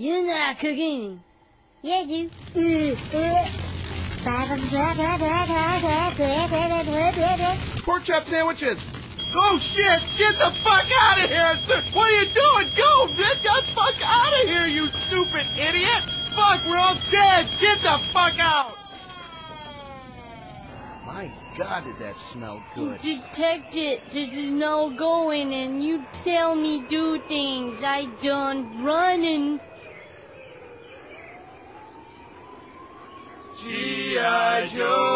You're not cooking. Yeah, dude. Pork chop sandwiches. Oh shit! Get the fuck out of here! What are you doing? Go! Bitch! Get the fuck out of here, you stupid idiot! Fuck, we're all dead! Get the fuck out! My God, did that smell good? Detect it. This is no going, and you tell me do things. I done running. G.I. Joe!